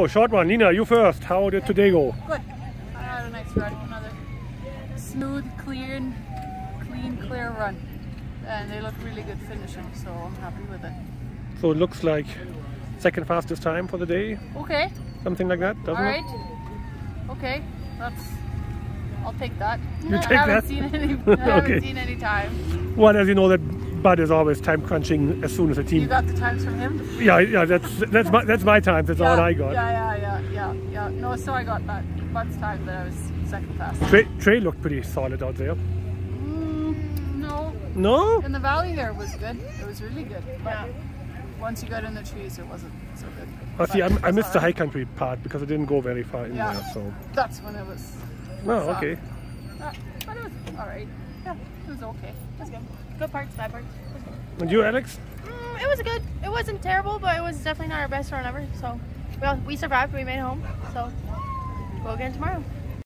So, short one. Lina, you first. How did today go? Good. I had a nice run. Another smooth, clean, clean, clear run. And they look really good finishing, so I'm happy with it. So it looks like second fastest time for the day, Okay. something like that, doesn't All it? Okay. That's. I'll take that. You I take haven't that? seen any. I haven't Okay. seen any time. Well, as you know, that Bud is always time crunching as soon as a team You got the times from him. Yeah, yeah, that's that's my that's my time. That's all I got. Yeah, yeah, yeah, yeah, yeah. No, so I got that. Bud's time, that I was second fastest. Trey, Trey looked pretty solid out there. Mm, no, No? in the valley there was good. It was really good. But once you got in the trees, it wasn't so good. Oh, see, I, But I it's missed the high country part because I didn't go very far in Yeah. there. So, That's when it was. no, so- okay. Uh, but it was all right. Yeah, it was okay. It was good. Good parts, bad parts. It was good. And you, Alix? Mm, it was good. It wasn't terrible, but it was definitely not our best run ever. So, well, we survived. We made it home. So, go again tomorrow.